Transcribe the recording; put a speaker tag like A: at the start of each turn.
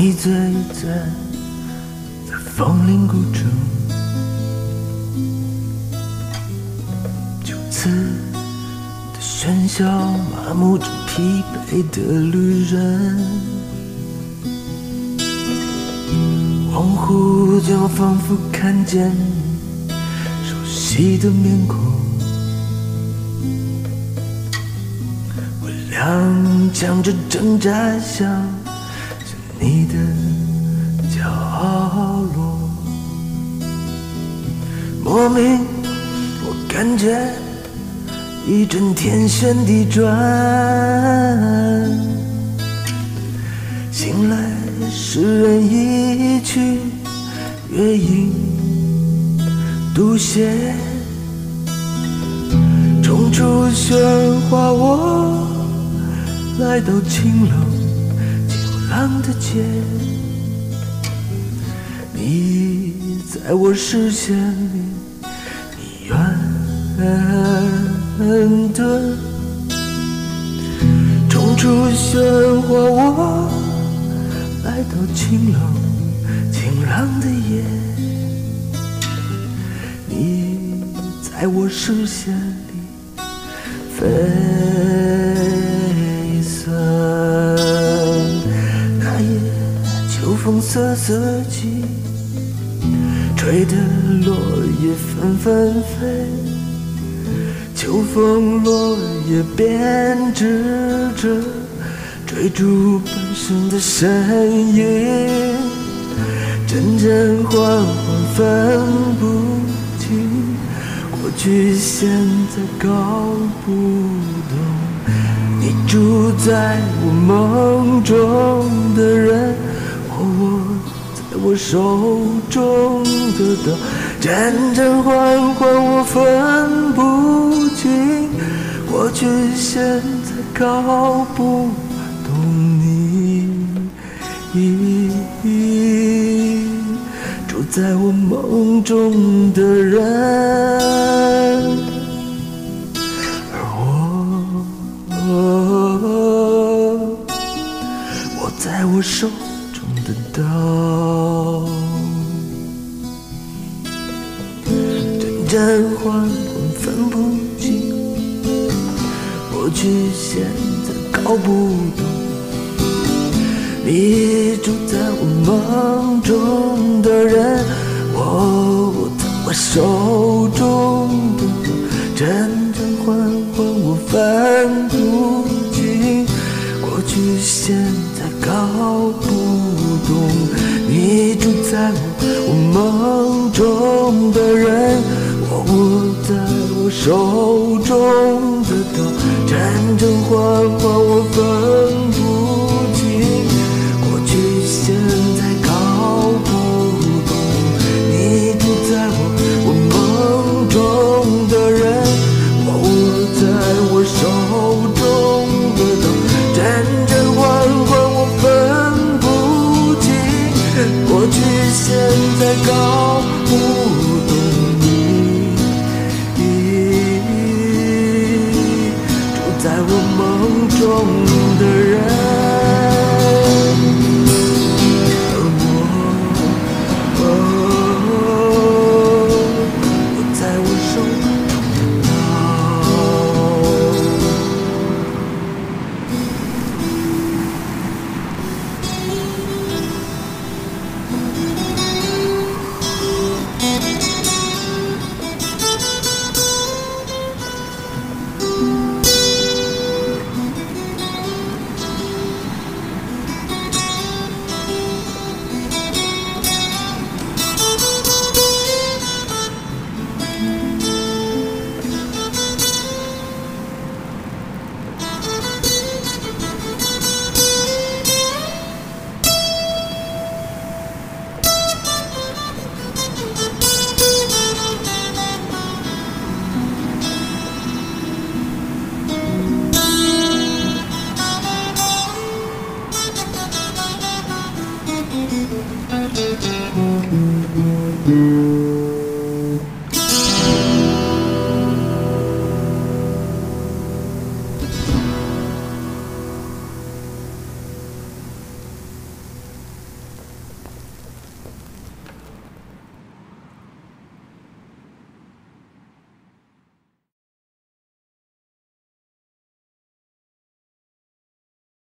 A: 一醉一醉在风铃鼓中，就此的喧嚣麻木着疲惫的旅人，恍惚间我仿佛看见熟悉的面孔。我踉跄着挣扎想你的角落，莫名我感觉一阵天旋地转，醒来诗人已去，月影独斜。冲出喧哗，我来到青楼晴朗的街，你在我视线里，你远的冲出喧哗，我来到清冷晴朗的夜，你在我视线里。飞秋风瑟瑟起，吹得落叶纷纷飞。秋风落叶编织着追逐奔腾的身影，阵阵缓缓分不清。过去、现在搞不懂，你住在我梦中的人，我手中的刀，阵阵缓缓我分不清，过去、现在搞不懂你。住在我梦中的人，而我，握在我手中的刀，阵阵缓缓分不清，过去现在搞不懂。你住在我梦中的人，我握在我手中的刀，阵阵缓缓我分不清，过去的人，我握在我手中的刀，阵阵缓缓我分不清。过去、现在搞不懂，你住在我我梦中的人，我握在我手中的刀，阵阵缓缓我分不清，过去、现在搞在我梦中的人。